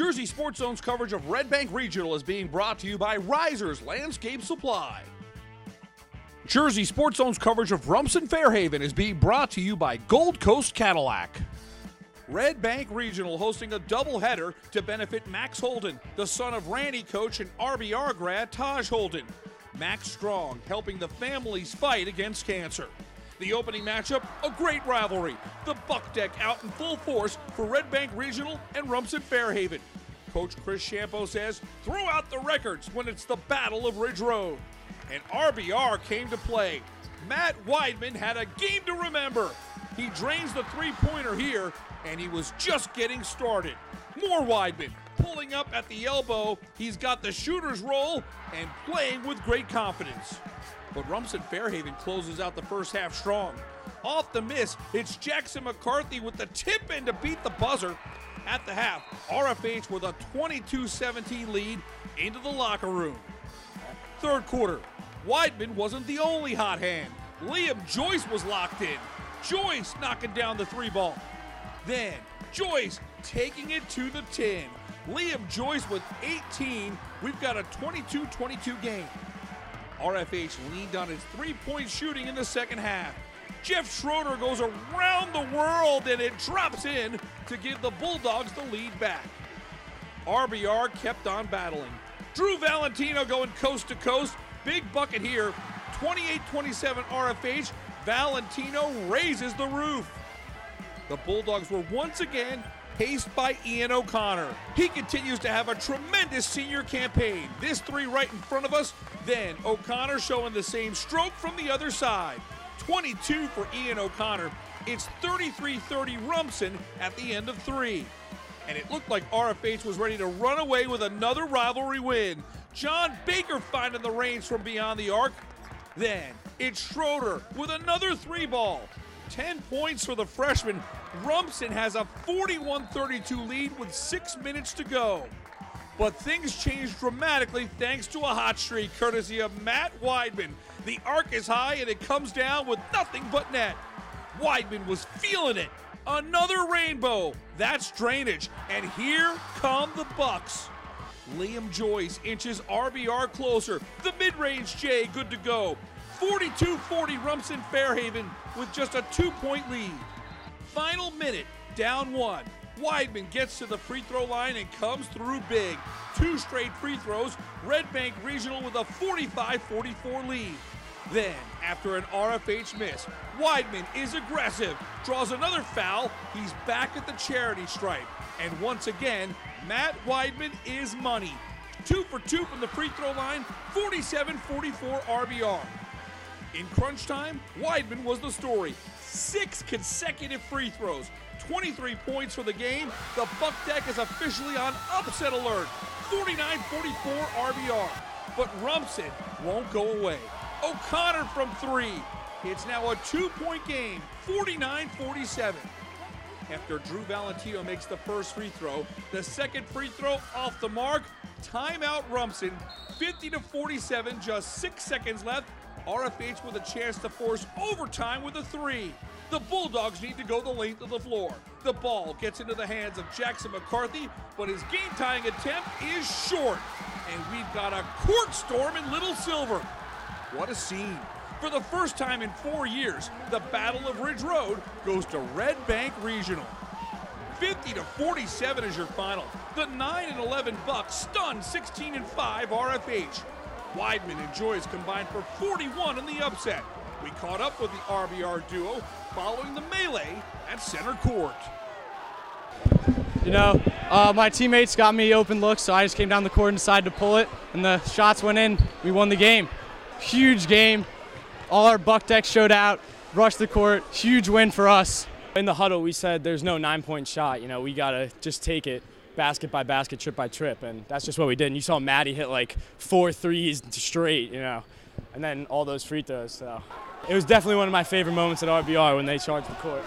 Jersey Sports Zone's coverage of Red Bank Regional is being brought to you by Risers Landscape Supply. Jersey Sports Zone's coverage of Rumson Fairhaven is being brought to you by Gold Coast Cadillac. Red Bank Regional hosting a doubleheader to benefit Max Holden, the son of Randy coach and RBR grad Taj Holden. Max Strong helping the families fight against cancer. The opening matchup, a great rivalry. The Buck Deck out in full force for Red Bank Regional and Rumson Fairhaven. Coach Chris Champo says, throw out the records when it's the Battle of Ridge Road. And RBR came to play. Matt Weidman had a game to remember. He drains the three pointer here, and he was just getting started. More Weidman pulling up at the elbow. He's got the shooter's roll and playing with great confidence. But Rumson Fairhaven closes out the first half strong. Off the miss, it's Jackson McCarthy with the tip in to beat the buzzer. At the half, RFH with a 22 17 lead into the locker room. Third quarter, Weidman wasn't the only hot hand. Liam Joyce was locked in. Joyce knocking down the three ball. Then, Joyce taking it to the 10. Liam Joyce with 18. We've got a 22 22 game. RFH leaned on his three point shooting in the second half. Geoff Schroeder goes around the world and it drops in to give the Bulldogs the lead back. RBR kept on battling. Drew Valentino going coast to coast. Big bucket here. 28 27 RFH. Valentino raises the roof. The Bulldogs were once again paced by Ian O'Connor. He continues to have a tremendous senior campaign. This three right in front of us. Then O'Connor showing the same stroke from the other side. 22 for Ian O'Connor. It's 33 30 Rumson at the end of three. And it looked like RFH was ready to run away with another rivalry win. John Baker finding the reins from beyond the arc. Then it's Schroeder with another three ball. 10 points for the freshman. Rumson has a 41 32 lead with six minutes to go. But things changed dramatically thanks to a hot streak courtesy of Matt Weidman. The arc is high and it comes down with nothing but net. Weidman was feeling it. Another rainbow. That's drainage. And here come the Bucks. Liam Joyce inches RBR closer. The mid range J good to go. 42 40 Rumson Fairhaven with just a two point lead. Final minute, down one. Weidman gets to the free throw line and comes through big. Two straight free throws, Red Bank Regional with a 45 44 lead. Then, after an RFH miss, Weidman is aggressive, draws another foul. He's back at the charity stripe. And once again, Matt Weidman is money. Two for two from the free throw line, 47 44 RBR. In crunch time, Weidman was the story. Six consecutive free throws, 23 points for the game. The Buck Deck is officially on upset alert. 49 44 RBR. But Rumson won't go away. O'Connor from three. It's now a two point game, 49 47. After Drew Valentino makes the first free throw, the second free throw off the mark. Timeout Rumson, 50 to 47, just six seconds left. RFH with a chance to force overtime with a three. The Bulldogs need to go the length of the floor. The ball gets into the hands of Jackson McCarthy, but his game tying attempt is short. And we've got a court storm in Little Silver. What a scene. For the first time in four years, the Battle of Ridge Road goes to Red Bank Regional. 50 to 47 is your final. The 9 and 11 Bucks stun 16 and 5 RFH. Weidman and Joyce combined for 41 in the upset. We caught up with the RBR duo following the melee at center court. You know, uh, my teammates got me open looks, so I just came down the court and decided to pull it, and the shots went in. We won the game. Huge game. All our buck decks showed out, rushed the court. Huge win for us. In the huddle, we said there's no nine point shot. You know, we got to just take it basket by basket, trip by trip, and that's just what we did. And you saw Matty hit like four threes straight, you know, and then all those free throws. So it was definitely one of my favorite moments at RBR when they charged the court.